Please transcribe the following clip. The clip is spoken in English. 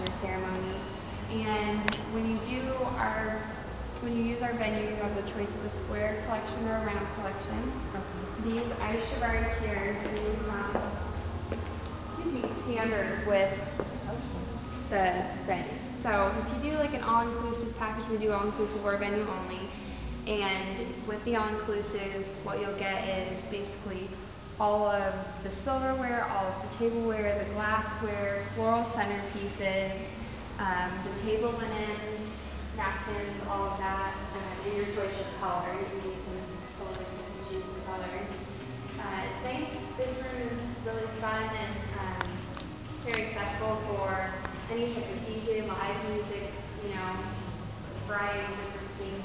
your ceremony. And when you do our, when you use our venue, you have the choice of a square collection or a round collection. These Chiavari chairs do um, excuse me, standard with the venue. So if you do like an all-inclusive package, we do all-inclusive or venue only. And with the all-inclusive, what you'll get is basically all of the silverware, all of the tableware, the glassware, floral centerpieces, um, the table linens, napkins, all of that, um, and your choice of color. You can use some colors, you can choose colors. Uh, thank, this room is really fun and um, very accessible for any type of DJ, live music, you know, variety of different things.